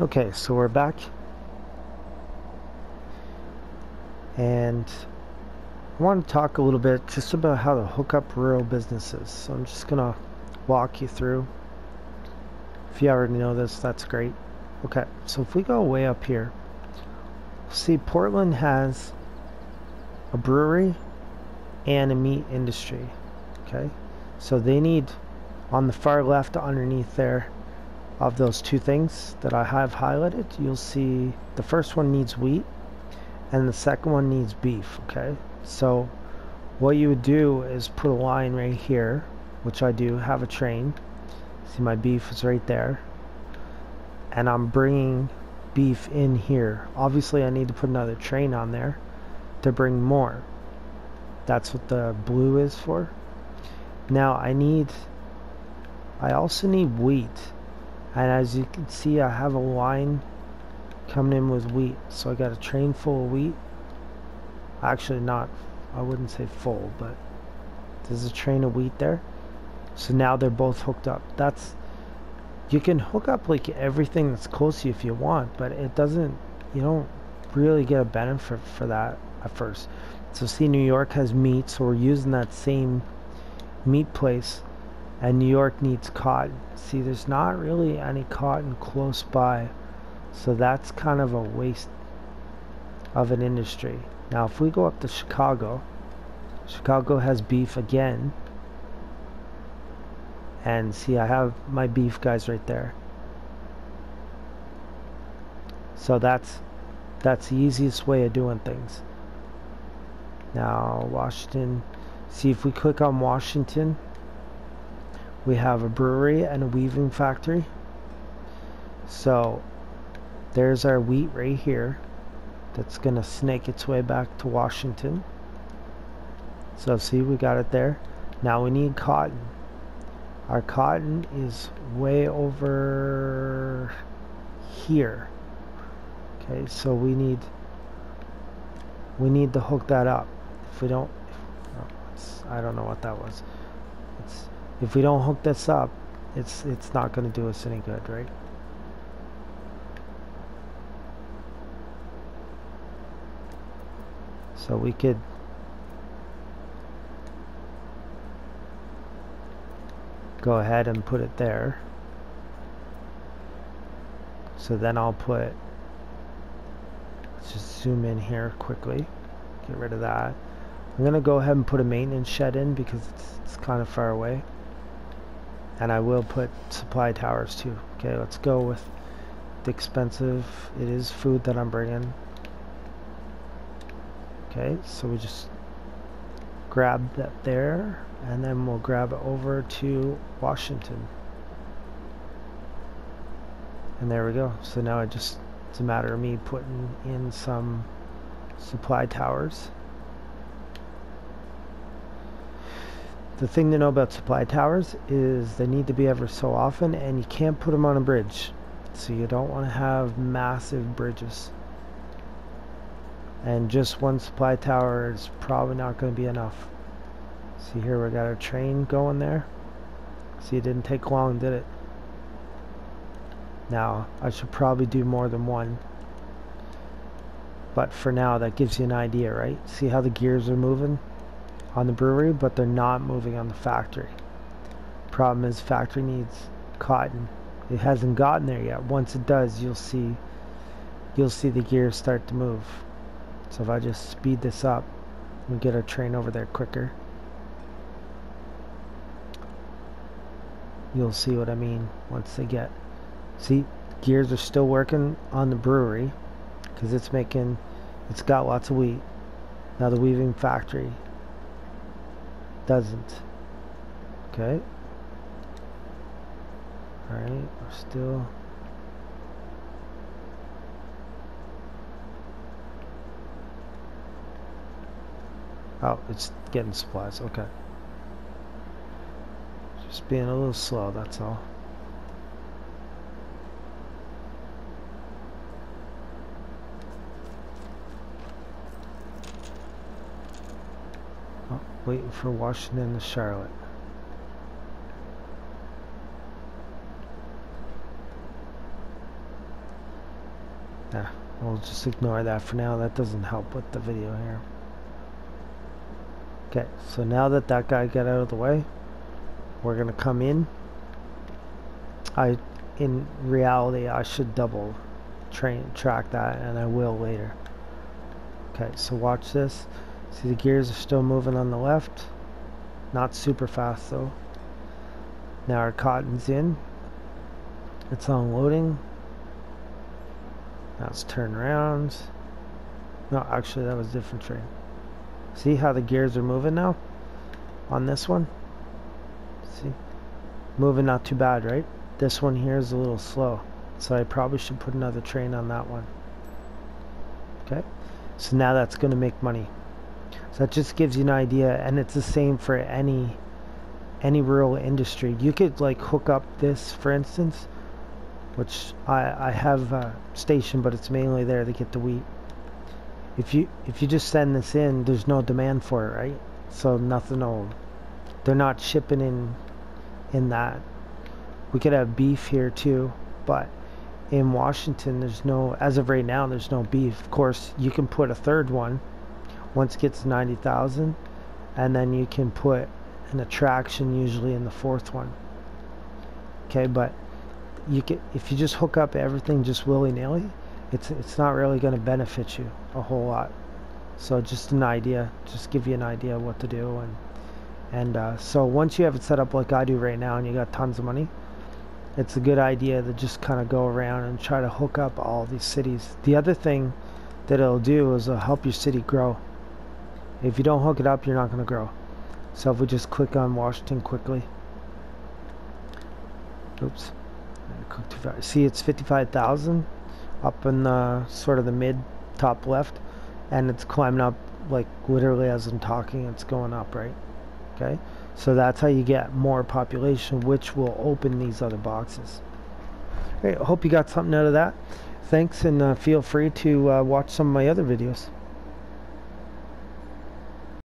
Okay, so we're back. And I want to talk a little bit just about how to hook up rural businesses. So I'm just going to walk you through. If you already know this, that's great. Okay, so if we go way up here, see Portland has a brewery and a meat industry. Okay, so they need on the far left underneath there of those two things that I have highlighted, you'll see the first one needs wheat and the second one needs beef, okay? So what you would do is put a line right here, which I do have a train. See my beef is right there. And I'm bringing beef in here. Obviously I need to put another train on there to bring more. That's what the blue is for. Now I need, I also need wheat and as you can see I have a line coming in with wheat. So I got a train full of wheat. Actually not I wouldn't say full but there's a train of wheat there. So now they're both hooked up. That's you can hook up like everything that's close to you if you want but it doesn't you don't really get a benefit for that at first. So see New York has meat so we're using that same meat place and New York needs cotton. See, there's not really any cotton close by, so that's kind of a waste of an industry. Now, if we go up to Chicago, Chicago has beef again, and see, I have my beef guys right there. So that's that's the easiest way of doing things. Now, Washington, see if we click on Washington, we have a brewery and a weaving factory. So there's our wheat right here that's going to snake its way back to Washington. So see, we got it there. Now we need cotton. Our cotton is way over here. Okay, so we need we need to hook that up. If we don't, if, I don't know what that was. If we don't hook this up, it's it's not going to do us any good, right? So we could go ahead and put it there. So then I'll put, let's just zoom in here quickly, get rid of that. I'm going to go ahead and put a maintenance shed in because it's, it's kind of far away and I will put supply towers too. Okay let's go with the expensive. It is food that I'm bringing. Okay so we just grab that there and then we'll grab it over to Washington. And there we go. So now it just it's a matter of me putting in some supply towers The thing to know about supply towers is they need to be ever so often and you can't put them on a bridge. So you don't want to have massive bridges. And just one supply tower is probably not going to be enough. See here we got our train going there. See it didn't take long did it? Now I should probably do more than one. But for now that gives you an idea right? See how the gears are moving? On the brewery, but they're not moving on the factory. Problem is, factory needs cotton. It hasn't gotten there yet. Once it does, you'll see you'll see the gears start to move. So if I just speed this up, we get our train over there quicker. You'll see what I mean once they get. See, gears are still working on the brewery because it's making, it's got lots of wheat. Now the weaving factory doesn't. Okay. Alright, we're still... Oh, it's getting supplies, okay. Just being a little slow, that's all. Waiting for Washington to Charlotte. Nah, we'll just ignore that for now. That doesn't help with the video here. Okay, so now that that guy got out of the way, we're gonna come in. I, in reality, I should double train track that, and I will later. Okay, so watch this. See the gears are still moving on the left. Not super fast though. Now our cotton's in. It's unloading. Now it's turn around. No, actually that was a different train. See how the gears are moving now? On this one? See? Moving not too bad, right? This one here is a little slow. So I probably should put another train on that one. Okay? So now that's going to make money. So that just gives you an idea and it's the same for any any rural industry. You could like hook up this for instance which I, I have a station but it's mainly there to get the wheat. If you if you just send this in there's no demand for it right so nothing old. they're not shipping in in that. We could have beef here too but in Washington there's no as of right now there's no beef. Of course you can put a third one once it gets 90,000 and then you can put an attraction usually in the fourth one. Okay but you can if you just hook up everything just willy-nilly it's it's not really going to benefit you a whole lot. So just an idea just give you an idea of what to do and and uh, so once you have it set up like I do right now and you got tons of money it's a good idea to just kind of go around and try to hook up all these cities. The other thing that it'll do is it'll help your city grow if you don't hook it up, you're not going to grow. So if we just click on Washington quickly. Oops. See, it's 55,000 up in the sort of the mid top left. And it's climbing up like literally as I'm talking, it's going up, right? Okay. So that's how you get more population, which will open these other boxes. Okay, I hope you got something out of that. Thanks, and uh, feel free to uh, watch some of my other videos.